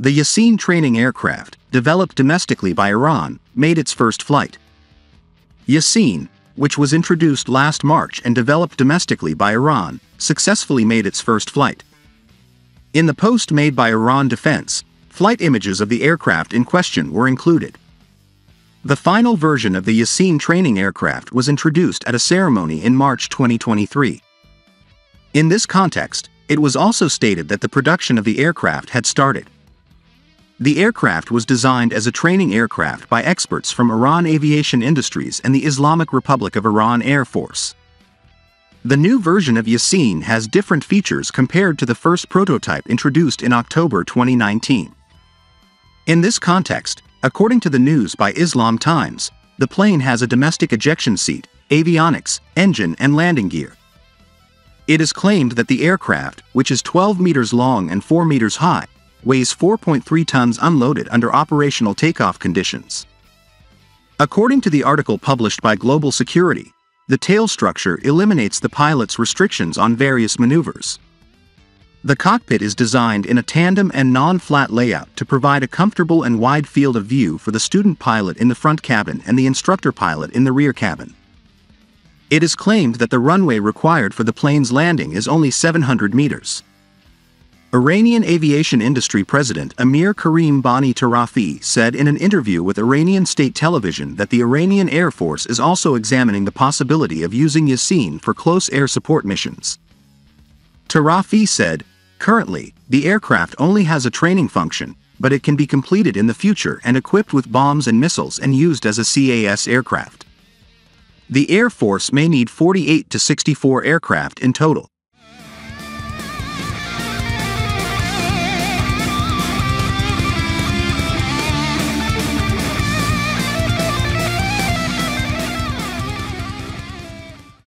The Yasin training aircraft, developed domestically by Iran, made its first flight. Yasin, which was introduced last March and developed domestically by Iran, successfully made its first flight. In the post made by Iran Defense, flight images of the aircraft in question were included. The final version of the Yasin training aircraft was introduced at a ceremony in March 2023. In this context, it was also stated that the production of the aircraft had started. The aircraft was designed as a training aircraft by experts from Iran Aviation Industries and the Islamic Republic of Iran Air Force. The new version of Yasin has different features compared to the first prototype introduced in October 2019. In this context, according to the news by Islam Times, the plane has a domestic ejection seat, avionics, engine and landing gear. It is claimed that the aircraft, which is 12 meters long and 4 meters high, weighs 4.3 tons unloaded under operational takeoff conditions. According to the article published by Global Security, the tail structure eliminates the pilot's restrictions on various maneuvers. The cockpit is designed in a tandem and non-flat layout to provide a comfortable and wide field of view for the student pilot in the front cabin and the instructor pilot in the rear cabin. It is claimed that the runway required for the plane's landing is only 700 meters. Iranian aviation industry president Amir Karim Bani Tarafi said in an interview with Iranian state television that the Iranian Air Force is also examining the possibility of using Yasin for close air support missions. Tarafi said, Currently, the aircraft only has a training function, but it can be completed in the future and equipped with bombs and missiles and used as a CAS aircraft. The Air Force may need 48 to 64 aircraft in total.